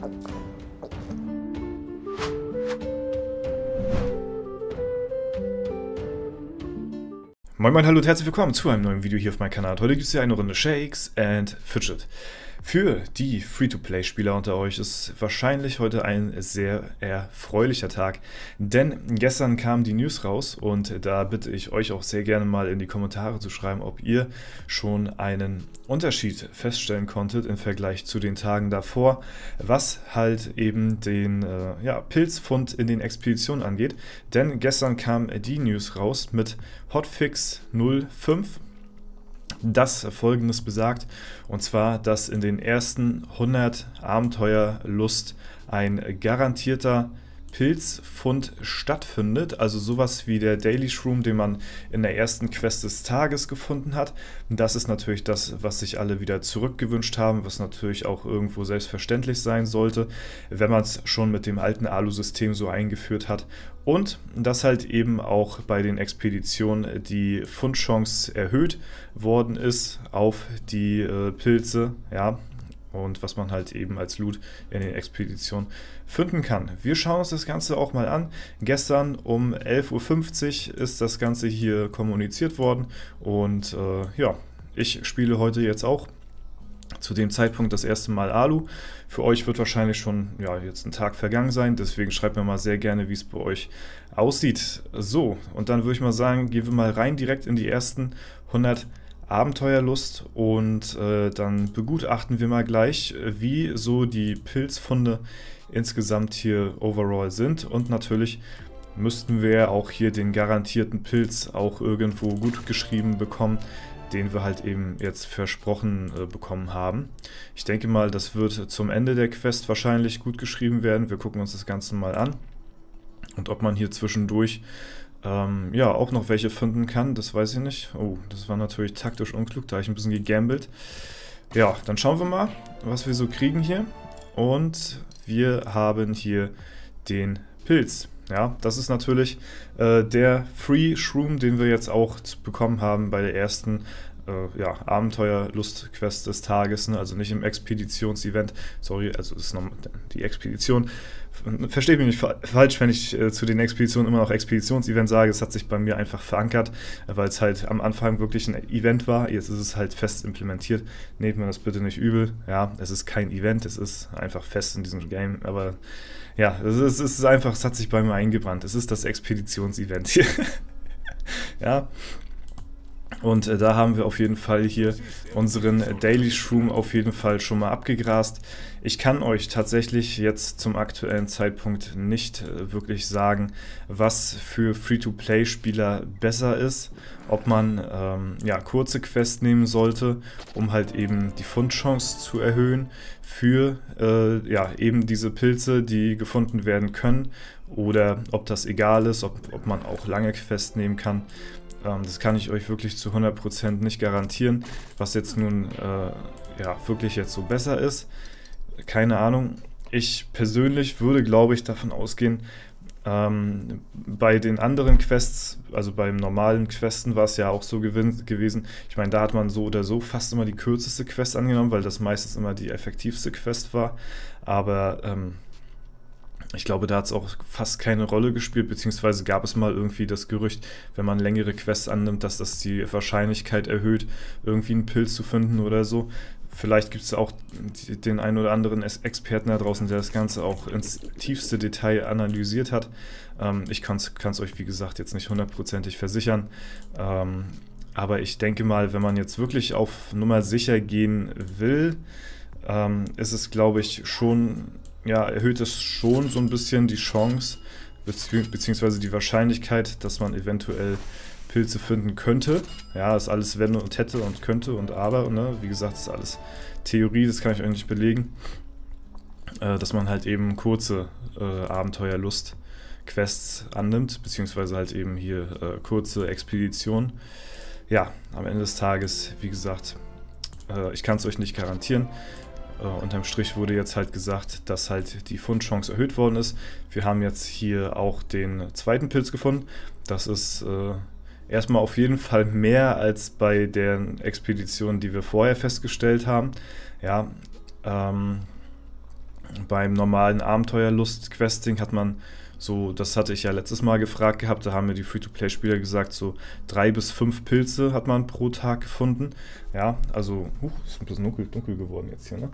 Moin Moin, hallo und herzlich willkommen zu einem neuen Video hier auf meinem Kanal. Heute gibt es hier eine Runde Shakes and Fidget. Für die Free-to-Play-Spieler unter euch ist wahrscheinlich heute ein sehr erfreulicher Tag, denn gestern kam die News raus und da bitte ich euch auch sehr gerne mal in die Kommentare zu schreiben, ob ihr schon einen Unterschied feststellen konntet im Vergleich zu den Tagen davor, was halt eben den äh, ja, Pilzfund in den Expeditionen angeht. Denn gestern kam die News raus mit Hotfix 05 das folgendes besagt, und zwar, dass in den ersten 100 Abenteuerlust ein garantierter Pilzfund stattfindet, also sowas wie der Daily Shroom, den man in der ersten Quest des Tages gefunden hat. Das ist natürlich das, was sich alle wieder zurückgewünscht haben, was natürlich auch irgendwo selbstverständlich sein sollte, wenn man es schon mit dem alten Alu-System so eingeführt hat. Und dass halt eben auch bei den Expeditionen die Fundchance erhöht worden ist auf die äh, Pilze, ja, und was man halt eben als Loot in den Expeditionen finden kann. Wir schauen uns das Ganze auch mal an. Gestern um 11.50 Uhr ist das Ganze hier kommuniziert worden und äh, ja, ich spiele heute jetzt auch zu dem Zeitpunkt das erste Mal Alu. Für euch wird wahrscheinlich schon ja, jetzt ein Tag vergangen sein, deswegen schreibt mir mal sehr gerne, wie es bei euch aussieht. So, und dann würde ich mal sagen, gehen wir mal rein direkt in die ersten 100 Abenteuerlust und äh, dann begutachten wir mal gleich, wie so die Pilzfunde insgesamt hier overall sind und natürlich müssten wir auch hier den garantierten Pilz auch irgendwo gut geschrieben bekommen, den wir halt eben jetzt versprochen äh, bekommen haben. Ich denke mal, das wird zum Ende der Quest wahrscheinlich gut geschrieben werden. Wir gucken uns das Ganze mal an und ob man hier zwischendurch ähm, ja, auch noch welche finden kann, das weiß ich nicht. Oh, das war natürlich taktisch unklug, da habe ich ein bisschen gegambelt. Ja, dann schauen wir mal, was wir so kriegen hier. Und wir haben hier den Pilz. Ja, das ist natürlich äh, der Free Shroom, den wir jetzt auch bekommen haben bei der ersten äh, ja, Abenteuer-Lust-Quest des Tages, ne? also nicht im Expeditionsevent. Sorry, also ist noch die Expedition. Versteht mich nicht falsch, wenn ich äh, zu den Expeditionen immer noch Expeditionsevent sage. Es hat sich bei mir einfach verankert, weil es halt am Anfang wirklich ein Event war. Jetzt ist es halt fest implementiert. Nehmt mir das bitte nicht übel. Ja, es ist kein Event, es ist einfach fest in diesem Game. Aber ja, es ist, es ist einfach, es hat sich bei mir eingebrannt. Es ist das Expeditionsevent hier. ja, und äh, da haben wir auf jeden Fall hier unseren Daily Shroom auf jeden Fall schon mal abgegrast. Ich kann euch tatsächlich jetzt zum aktuellen Zeitpunkt nicht äh, wirklich sagen, was für Free-to-Play-Spieler besser ist. Ob man ähm, ja, kurze Quests nehmen sollte, um halt eben die Fundchance zu erhöhen für äh, ja, eben diese Pilze, die gefunden werden können. Oder ob das egal ist, ob, ob man auch lange Quests nehmen kann. Ähm, das kann ich euch wirklich zu 100% nicht garantieren, was jetzt nun äh, ja, wirklich jetzt so besser ist. Keine Ahnung. Ich persönlich würde, glaube ich, davon ausgehen, ähm, bei den anderen Quests, also beim normalen Questen war es ja auch so gewesen. Ich meine, da hat man so oder so fast immer die kürzeste Quest angenommen, weil das meistens immer die effektivste Quest war. Aber ähm, ich glaube, da hat es auch fast keine Rolle gespielt, beziehungsweise gab es mal irgendwie das Gerücht, wenn man längere Quests annimmt, dass das die Wahrscheinlichkeit erhöht, irgendwie einen Pilz zu finden oder so. Vielleicht gibt es auch den einen oder anderen Experten da draußen, der das Ganze auch ins tiefste Detail analysiert hat. Ähm, ich kann es euch, wie gesagt, jetzt nicht hundertprozentig versichern. Ähm, aber ich denke mal, wenn man jetzt wirklich auf Nummer sicher gehen will, ähm, ist es, glaube ich, schon ja, erhöht es schon so ein bisschen die Chance, beziehungsweise die Wahrscheinlichkeit, dass man eventuell Pilze finden könnte. Ja, das ist alles wenn und hätte und könnte und aber. Ne? Wie gesagt, das ist alles Theorie, das kann ich euch nicht belegen. Äh, dass man halt eben kurze äh, Abenteuerlust-Quests annimmt, beziehungsweise halt eben hier äh, kurze Expeditionen. Ja, am Ende des Tages, wie gesagt, äh, ich kann es euch nicht garantieren. Äh, unterm Strich wurde jetzt halt gesagt, dass halt die Fundchance erhöht worden ist. Wir haben jetzt hier auch den zweiten Pilz gefunden. Das ist äh, erstmal auf jeden Fall mehr als bei der Expedition, die wir vorher festgestellt haben. Ja, ähm, beim normalen Abenteuerlust-Questing hat man so, das hatte ich ja letztes Mal gefragt gehabt, da haben mir die Free-to-Play-Spieler gesagt, so drei bis fünf Pilze hat man pro Tag gefunden. Ja, also, huch, ist ein bisschen dunkel, dunkel geworden jetzt hier, ne?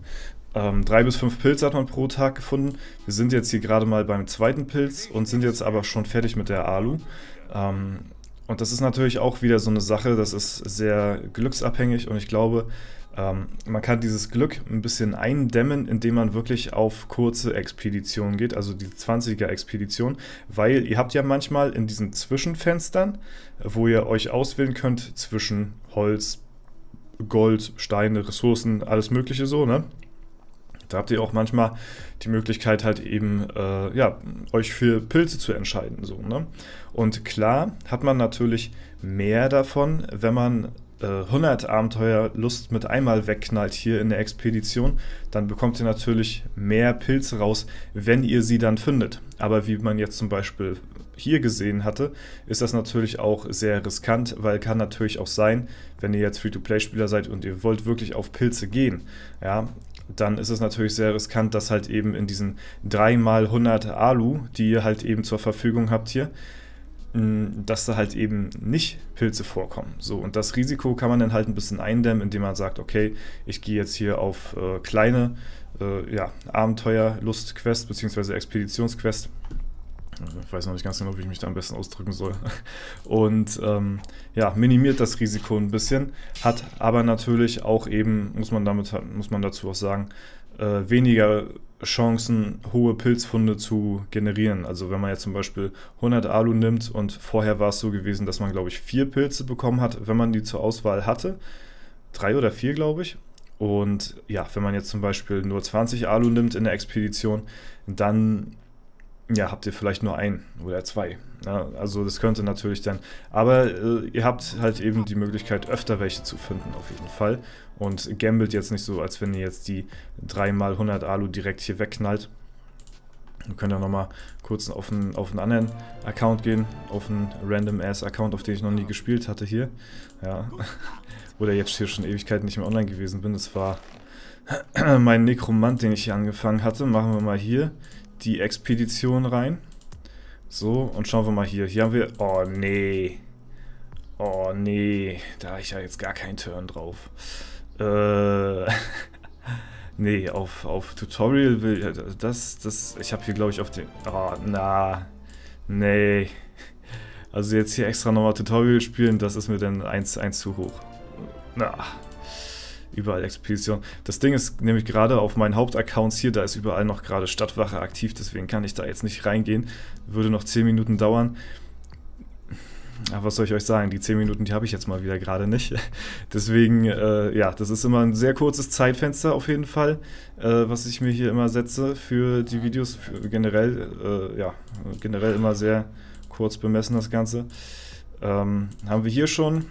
Ähm, drei bis fünf Pilze hat man pro Tag gefunden. Wir sind jetzt hier gerade mal beim zweiten Pilz und sind jetzt aber schon fertig mit der Alu. Ähm, und das ist natürlich auch wieder so eine Sache, das ist sehr glücksabhängig und ich glaube, ähm, man kann dieses Glück ein bisschen eindämmen, indem man wirklich auf kurze Expeditionen geht, also die 20er Expedition, weil ihr habt ja manchmal in diesen Zwischenfenstern, wo ihr euch auswählen könnt zwischen Holz, Gold, Steine, Ressourcen, alles mögliche so, ne? Da habt ihr auch manchmal die Möglichkeit halt eben, äh, ja, euch für Pilze zu entscheiden, so, ne? Und klar hat man natürlich mehr davon, wenn man 100 äh, Abenteuer Lust mit einmal wegknallt hier in der Expedition, dann bekommt ihr natürlich mehr Pilze raus, wenn ihr sie dann findet. Aber wie man jetzt zum Beispiel hier gesehen hatte, ist das natürlich auch sehr riskant, weil kann natürlich auch sein, wenn ihr jetzt Free-to-Play-Spieler seid und ihr wollt wirklich auf Pilze gehen, ja, dann ist es natürlich sehr riskant, dass halt eben in diesen 3x100 Alu, die ihr halt eben zur Verfügung habt hier, dass da halt eben nicht Pilze vorkommen. So, und das Risiko kann man dann halt ein bisschen eindämmen, indem man sagt, okay, ich gehe jetzt hier auf äh, kleine äh, ja, Abenteuer, Lust-Quest bzw. Expeditionsquest. Ich weiß noch nicht ganz genau, wie ich mich da am besten ausdrücken soll. Und ähm, ja, minimiert das Risiko ein bisschen, hat aber natürlich auch eben, muss man damit muss man dazu auch sagen, äh, weniger Chancen, hohe Pilzfunde zu generieren. Also wenn man jetzt zum Beispiel 100 Alu nimmt und vorher war es so gewesen, dass man, glaube ich, vier Pilze bekommen hat, wenn man die zur Auswahl hatte. Drei oder vier, glaube ich. Und ja, wenn man jetzt zum Beispiel nur 20 Alu nimmt in der Expedition, dann ja, habt ihr vielleicht nur ein oder zwei. Ja, also das könnte natürlich dann, aber äh, ihr habt halt eben die Möglichkeit, öfter welche zu finden, auf jeden Fall. Und gambelt jetzt nicht so, als wenn ihr jetzt die 3x100 Alu direkt hier wegknallt. Wir können ja nochmal kurz auf einen, auf einen anderen Account gehen, auf einen Random-Ass-Account, auf den ich noch nie gespielt hatte hier. Ja, oder jetzt hier schon Ewigkeiten nicht mehr online gewesen bin. Das war mein Nekromant, den ich hier angefangen hatte. Machen wir mal hier die Expedition rein. So, und schauen wir mal hier. Hier haben wir... Oh, nee. Oh, nee. Da habe ich ja jetzt gar keinen Turn drauf. Äh... nee, auf, auf Tutorial will... Das, das... Ich habe hier, glaube ich, auf den... Oh, na. Nee. Also jetzt hier extra nochmal Tutorial spielen, das ist mir dann eins, eins zu hoch. Na überall Expedition. Das Ding ist nämlich gerade auf meinen Hauptaccounts hier, da ist überall noch gerade Stadtwache aktiv, deswegen kann ich da jetzt nicht reingehen. Würde noch 10 Minuten dauern. Aber was soll ich euch sagen, die 10 Minuten, die habe ich jetzt mal wieder gerade nicht. Deswegen, äh, ja, das ist immer ein sehr kurzes Zeitfenster auf jeden Fall, äh, was ich mir hier immer setze für die Videos. Für generell, äh, ja, generell immer sehr kurz bemessen das Ganze. Ähm, haben wir hier schon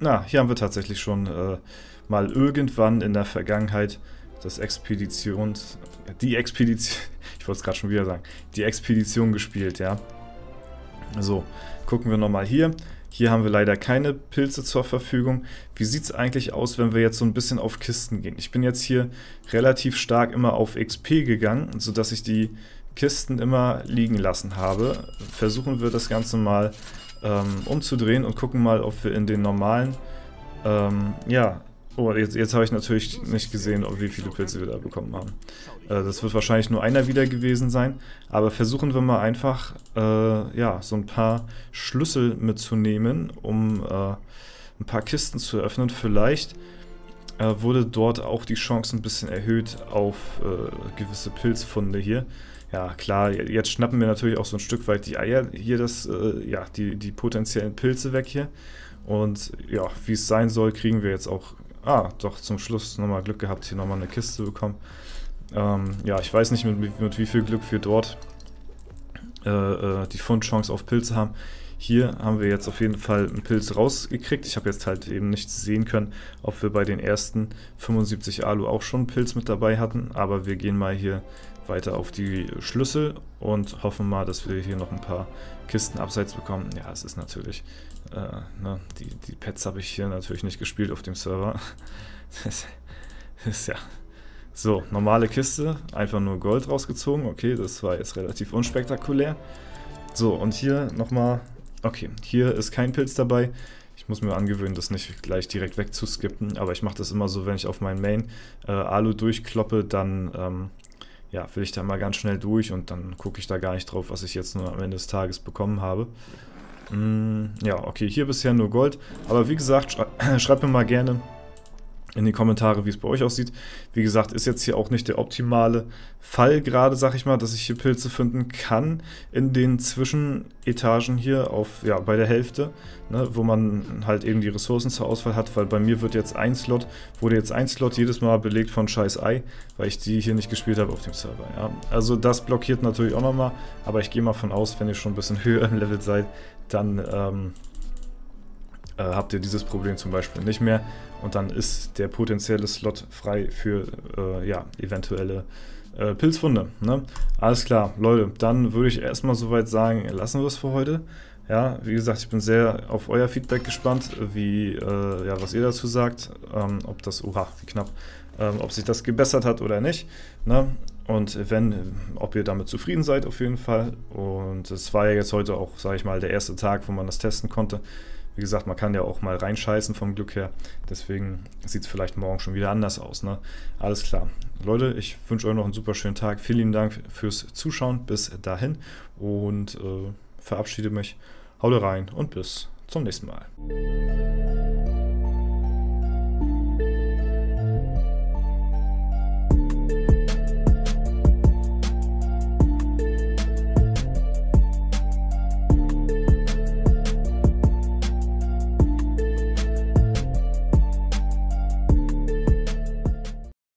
na, hier haben wir tatsächlich schon äh, mal irgendwann in der Vergangenheit das Expeditions... Die Expedition... Ich wollte es gerade schon wieder sagen. Die Expedition gespielt, ja. So, gucken wir nochmal hier. Hier haben wir leider keine Pilze zur Verfügung. Wie sieht es eigentlich aus, wenn wir jetzt so ein bisschen auf Kisten gehen? Ich bin jetzt hier relativ stark immer auf XP gegangen, sodass ich die Kisten immer liegen lassen habe. Versuchen wir das Ganze mal ähm, umzudrehen und gucken mal, ob wir in den normalen, ähm, ja, oh, jetzt, jetzt habe ich natürlich nicht gesehen, wie viele Pilze wir da bekommen haben. Äh, das wird wahrscheinlich nur einer wieder gewesen sein, aber versuchen wir mal einfach, äh, ja, so ein paar Schlüssel mitzunehmen, um äh, ein paar Kisten zu öffnen. Vielleicht äh, wurde dort auch die Chance ein bisschen erhöht auf äh, gewisse Pilzfunde hier ja, klar, jetzt schnappen wir natürlich auch so ein Stück weit die Eier, hier das, äh, ja, die, die potenziellen Pilze weg hier. Und ja, wie es sein soll, kriegen wir jetzt auch, ah, doch zum Schluss nochmal Glück gehabt, hier nochmal eine Kiste bekommen. Ähm, ja, ich weiß nicht, mit, mit wie viel Glück wir dort äh, äh, die Fundchance auf Pilze haben. Hier haben wir jetzt auf jeden Fall einen Pilz rausgekriegt. Ich habe jetzt halt eben nicht sehen können, ob wir bei den ersten 75 Alu auch schon einen Pilz mit dabei hatten. Aber wir gehen mal hier weiter auf die Schlüssel und hoffen mal, dass wir hier noch ein paar Kisten abseits bekommen. Ja, es ist natürlich, äh, ne, die, die Pets habe ich hier natürlich nicht gespielt auf dem Server. Das ist ja So, normale Kiste, einfach nur Gold rausgezogen. Okay, das war jetzt relativ unspektakulär. So, und hier nochmal... Okay, hier ist kein Pilz dabei. Ich muss mir angewöhnen, das nicht gleich direkt wegzuskippen, aber ich mache das immer so, wenn ich auf meinen Main äh, Alu durchkloppe, dann ähm, ja, will ich da mal ganz schnell durch und dann gucke ich da gar nicht drauf, was ich jetzt nur am Ende des Tages bekommen habe. Mm, ja, okay, hier bisher nur Gold, aber wie gesagt, schrei schreibt mir mal gerne, in die Kommentare, wie es bei euch aussieht. Wie gesagt, ist jetzt hier auch nicht der optimale Fall gerade, sag ich mal, dass ich hier Pilze finden kann in den Zwischenetagen hier auf, ja, bei der Hälfte, ne, wo man halt eben die Ressourcen zur Auswahl hat, weil bei mir wird jetzt ein Slot, wurde jetzt ein Slot jedes Mal belegt von scheiß Ei, weil ich die hier nicht gespielt habe auf dem Server, ja. Also das blockiert natürlich auch nochmal, aber ich gehe mal von aus, wenn ihr schon ein bisschen höher im Level seid, dann, ähm, äh, habt ihr dieses Problem zum Beispiel nicht mehr und dann ist der potenzielle Slot frei für äh, ja, eventuelle äh, Pilzfunde. Ne? Alles klar, Leute, dann würde ich erstmal soweit sagen, lassen wir es für heute. Ja, wie gesagt, ich bin sehr auf euer Feedback gespannt, wie, äh, ja, was ihr dazu sagt, ähm, ob das, oha, wie knapp, ähm, ob sich das gebessert hat oder nicht. Ne? Und wenn, ob ihr damit zufrieden seid, auf jeden Fall. Und es war ja jetzt heute auch, sage ich mal, der erste Tag, wo man das testen konnte. Wie gesagt, man kann ja auch mal reinscheißen vom Glück her. Deswegen sieht es vielleicht morgen schon wieder anders aus. Ne? Alles klar. Leute, ich wünsche euch noch einen super schönen Tag. Vielen Dank fürs Zuschauen bis dahin und äh, verabschiede mich. Haut rein und bis zum nächsten Mal.